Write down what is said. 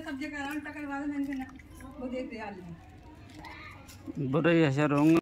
सब्ज़ी का टकर वाला मैंने वो देख आलू बड़े हशर होंगे